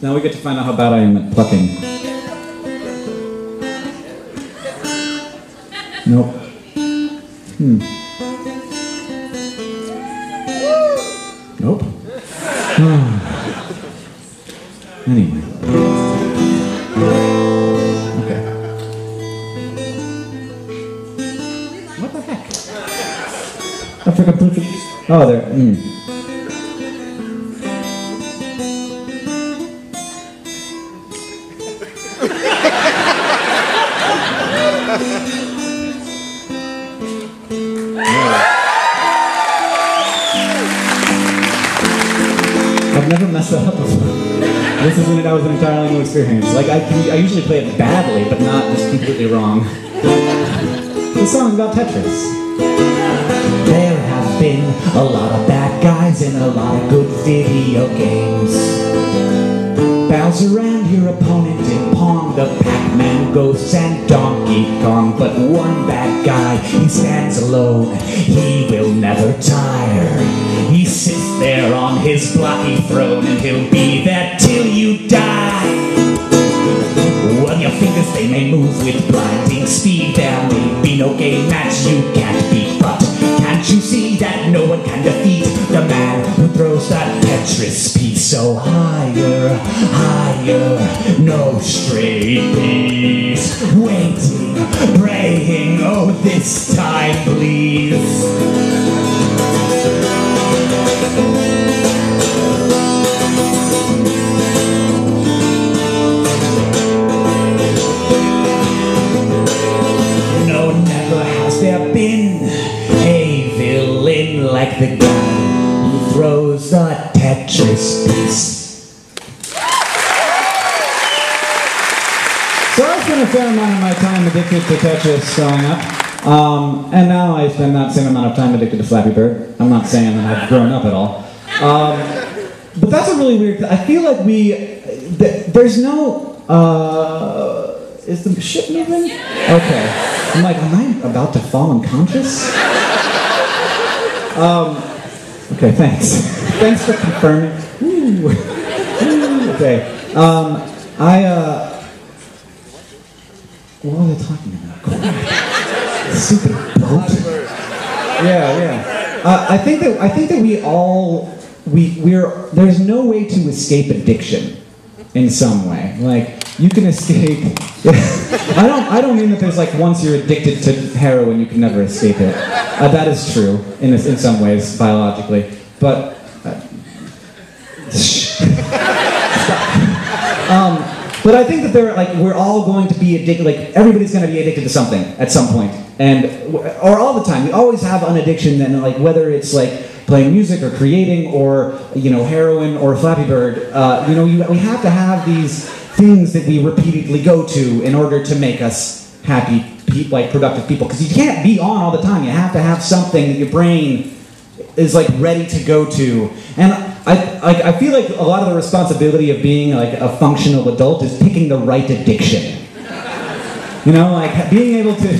Now we get to find out how bad I am at plucking. Nope. Hmm. Nope. anyway. Okay. What the heck? I forgot Oh, there. Mm. I've never messed that up before. This is was an entirely new experience. Like I, can, I usually play it badly, but not just completely wrong. The song about Tetris. There have been a lot of bad guys in a lot of good video games. Bounce around your opponent in Pong, the Pac-Man, Ghosts, and Donkey Kong. But one bad guy, he stands alone. He will never tire. There on his blocky throne, and he'll be there till you die. Well, your fingers, they may move with blinding speed. There may be no game match you can't beat. But can't you see that no one can defeat the man who throws that Tetris piece so higher, higher? No straight piece. Waiting, praying, oh, this time, please. Throws a Tetris piece. So I spent a fair amount of my time addicted to Tetris growing up. Um, and now I spend that same amount of time addicted to Flappy Bird. I'm not saying that I've grown up at all. Um, but that's a really weird. I feel like we th- there's no. Uh, is the ship moving? Okay. I'm like, am I about to fall unconscious? Um, okay, thanks. thanks for confirming. Okay. Um, I. Uh, what are they talking about? Stupid boat. Yeah, yeah. Uh, I think that I think that we all we we're there's no way to escape addiction in some way. Like you can escape. I don't I don't mean that there's like once you're addicted to heroin you can never escape it. Uh, that is true in in some ways biologically, but. Uh, um, but I think that they're like we're all going to be addicted. Like everybody's going to be addicted to something at some point, and or all the time. We always have an addiction, and like whether it's like playing music or creating or you know heroin or Flappy Bird. Uh, you know, you, we have to have these things that we repeatedly go to in order to make us happy, like productive people. Because you can't be on all the time. You have to have something that your brain is like ready to go to. And I, I, I feel like a lot of the responsibility of being like a functional adult is picking the right addiction. You know, like being able to.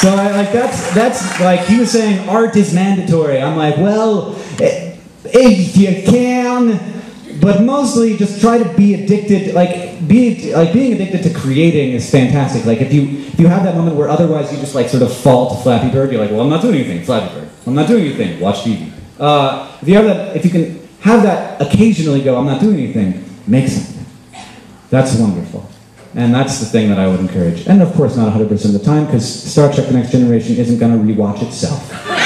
So I, like that's that's like he was saying art is mandatory. I'm like, well, if you can, but mostly just try to be addicted. Like be like being addicted to creating is fantastic. Like if you if you have that moment where otherwise you just like sort of fall to Flappy Bird, you're like, well, I'm not doing anything. Flappy Bird. I'm not doing anything. Watch TV. Uh, if you have that, if you can have that occasionally, go, I'm not doing anything. Make something. That's wonderful. And that's the thing that I would encourage. And of course, not 100% of the time, because Star Trek The Next Generation isn't going to rewatch itself.